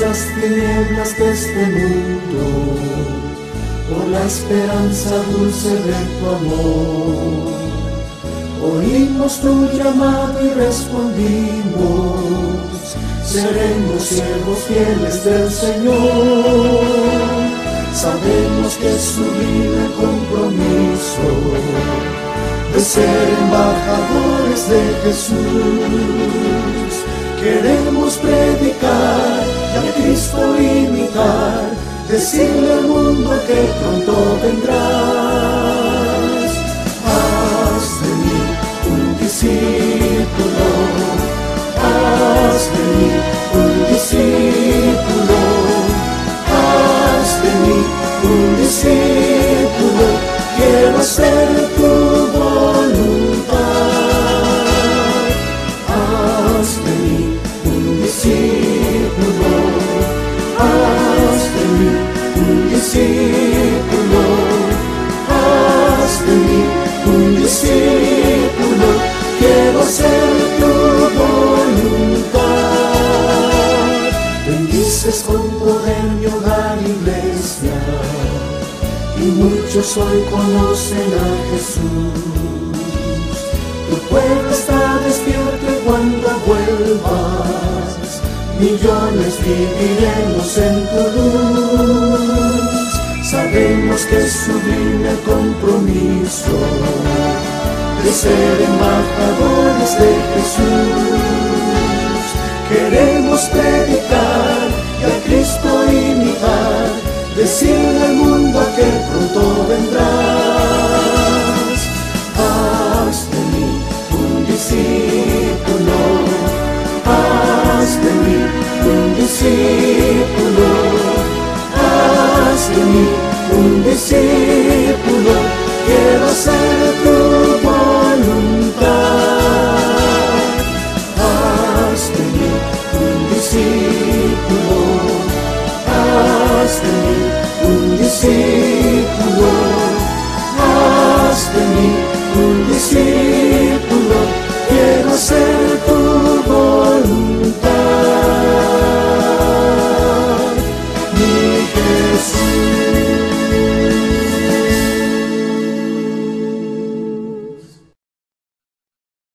las tinieblas de este mundo, por la esperanza dulce de tu amor. Oímos tu llamado y respondimos, seremos siervos fieles del Señor. Sabemos que es sublime el compromiso de ser embajadores de Jesús. Queremos predicar y a Cristo imitar, decirle al mundo que pronto vendrás. Haz de mí un discípulo, haz de mí un discípulo, haz de mí un discípulo, quiero hacer Bendices con poder mi hogar, iglesia, y muchos hoy conocen a Jesús. Tu pueblo está despierto y cuando vuelvas, millones viviremos en tu luz. Sabemos que es sublime el compromiso de ser embajadores de Jesús. Queremos predicar decirle al mundo que pronto vendrás. Haz de mí un discípulo, haz de mí un discípulo, haz de mí un discípulo, quiero hacer tu voluntad. Haz de mí un discípulo, haz